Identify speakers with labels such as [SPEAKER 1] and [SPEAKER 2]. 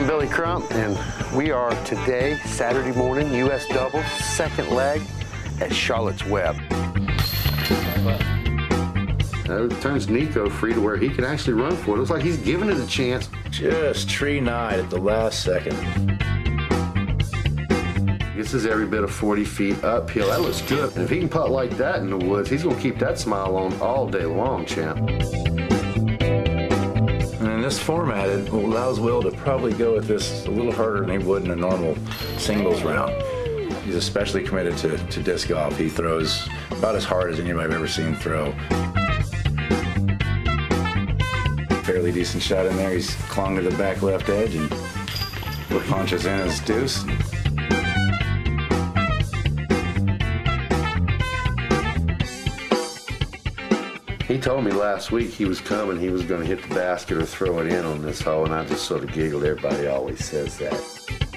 [SPEAKER 1] I'm Billy Crump, and we are today, Saturday morning, U.S. doubles, second leg at Charlotte's Web.
[SPEAKER 2] It turns Nico free to where he can actually run for it. Looks like he's giving it a chance.
[SPEAKER 3] Just tree night at the last second.
[SPEAKER 2] This is every bit of 40 feet uphill. That looks good. And if he can putt like that in the woods, he's going to keep that smile on all day long, champ.
[SPEAKER 3] This format, it allows Will to probably go with this a little harder than he would in a normal singles round. He's especially committed to, to disc golf. He throws about as hard as anybody I've ever seen throw. Fairly decent shot in there. He's clung to the back left edge and punches in his deuce.
[SPEAKER 2] He told me last week he was coming, he was going to hit the basket or throw it in on this hole, and I just sort of giggled. Everybody always says that.